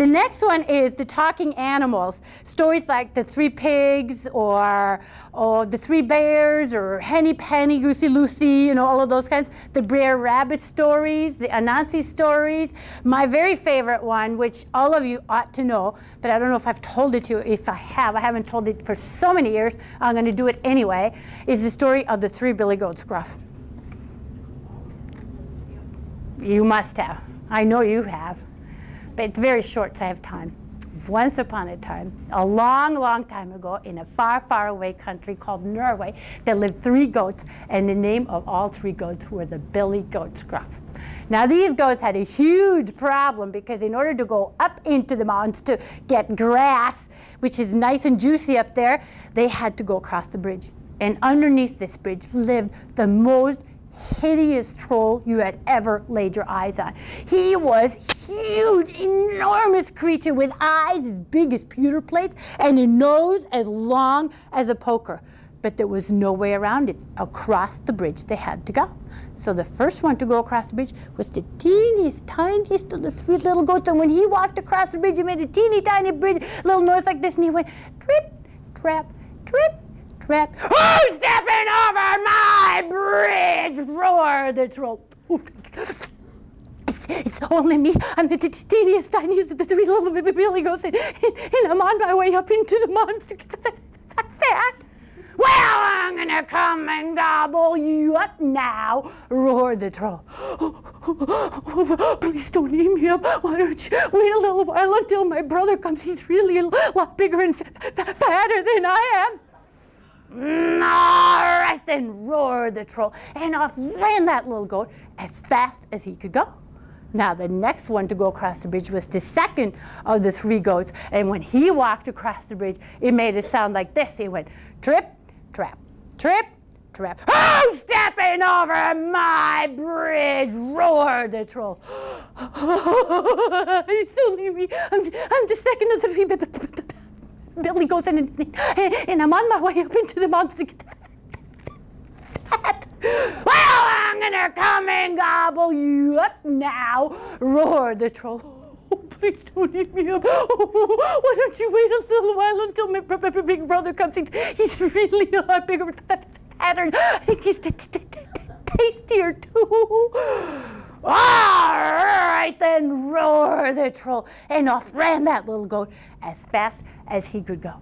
The next one is the talking animals. Stories like the three pigs or, or the three bears or Henny Penny, Goosey Lucy, you know, all of those kinds. The Brer Rabbit stories, the Anansi stories. My very favorite one, which all of you ought to know, but I don't know if I've told it to you. If I have, I haven't told it for so many years. I'm going to do it anyway, is the story of the three Billy Goats Gruff. You must have. I know you have. But it's very short, so I have time. Once upon a time, a long, long time ago, in a far, far away country called Norway, there lived three goats, and the name of all three goats were the Billy Goats Gruff. Now these goats had a huge problem because in order to go up into the mountains to get grass, which is nice and juicy up there, they had to go across the bridge. And underneath this bridge lived the most hideous troll you had ever laid your eyes on. He was huge, enormous creature with eyes as big as pewter plates and a nose as long as a poker. But there was no way around it. Across the bridge they had to go. So the first one to go across the bridge was the teeniest, tiniest of the three little goats. And when he walked across the bridge, he made a teeny tiny bridge, little noise like this, and he went trip, trap, trip, trap. Who's stepping over my bridge? Roared the troll. Oh, It's only me. I'm the teeniest, tiniest the three little Billy goats, and, and I'm on my way up into the monster. Fat. Well, I'm gonna come and gobble you up now, roared the troll. oh, Please don't eat me up. Why don't you wait a little while until my brother comes? He's really a lot bigger and fatter than I am. All right then, roared the troll, and off ran that little goat as fast as he could go. Now, the next one to go across the bridge was the second of the three goats, and when he walked across the bridge, it made a sound like this. He went, trip, trap, trip, trap. Who's oh, stepping over my bridge? roared the troll. it's only me. I'm, I'm the second of the three. Billy goes in and, and I'm on my way up into the mountains to get fat. Well, Come and gobble you up now, roared the troll. Oh, please don't eat me up. Oh, why don't you wait a little while until my big brother comes? in? He's really a lot bigger pattern. I think he's tastier too. All right then, roared the troll. And off ran that little goat as fast as he could go.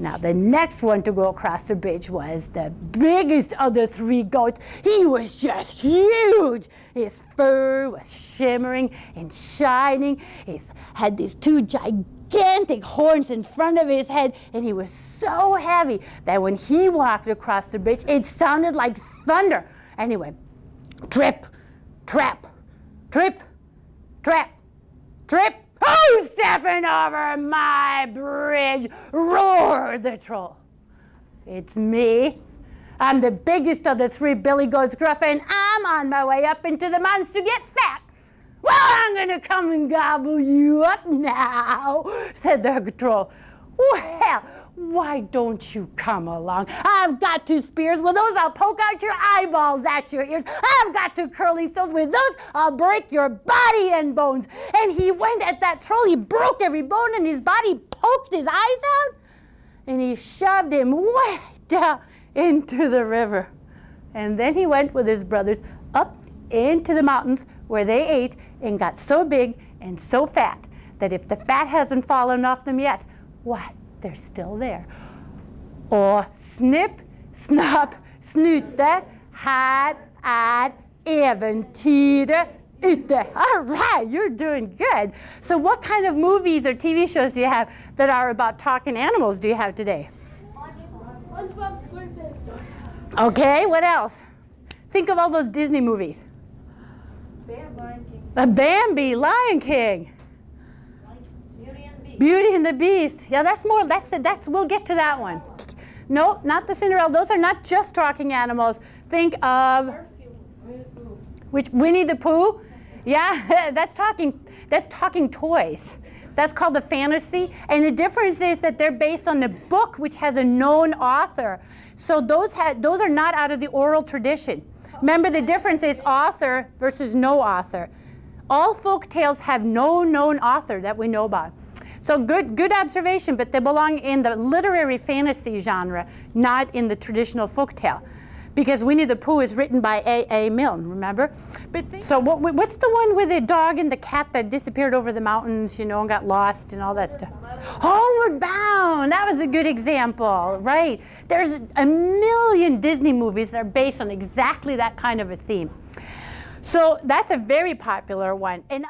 Now, the next one to go across the bridge was the biggest of the three goats. He was just huge. His fur was shimmering and shining. He had these two gigantic horns in front of his head, and he was so heavy that when he walked across the bridge, it sounded like thunder. Anyway, trip, trap, trip, trap, trip, Who's oh, over my bridge? roared the troll. It's me. I'm the biggest of the three Billy Goats Gruff, and I'm on my way up into the mountains to get fat. Well, I'm gonna come and gobble you up now, said the troll. Well, why don't you come along? I've got two spears. With those, I'll poke out your eyeballs at your ears. I've got two curly stones. With those, I'll break your body and bones. And he went at that troll. He broke every bone in his body, poked his eyes out, and he shoved him way down into the river. And then he went with his brothers up into the mountains where they ate and got so big and so fat that if the fat hasn't fallen off them yet, what? They're still there. Och snipp, snapp, snute, här är äventyret ute. All right, you're doing good. So what kind of movies or TV shows do you have that are about talking animals do you have today? SpongeBob SquarePants. Okay, what else? Think of all those Disney movies. Bam, Lion King. A Bambi, Lion King. Beauty and the Beast. Yeah, that's more, that's, that's, we'll get to that one. No, not the Cinderella. Those are not just talking animals. Think of, which, Winnie the Pooh? Yeah, that's talking, that's talking toys. That's called a fantasy. And the difference is that they're based on the book, which has a known author. So those, those are not out of the oral tradition. Remember, the difference is author versus no author. All folk tales have no known author that we know about. So good, good observation, but they belong in the literary fantasy genre, not in the traditional folk tale. Because Winnie the Pooh is written by A. A. Milne, remember? But so what, what's the one with the dog and the cat that disappeared over the mountains, you know, and got lost and all that stuff? Homeward Bound, that was a good example, right? There's a million Disney movies that are based on exactly that kind of a theme. So that's a very popular one. And